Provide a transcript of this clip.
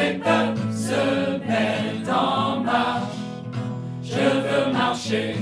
les peuples se mettent en marche. Je veux marcher.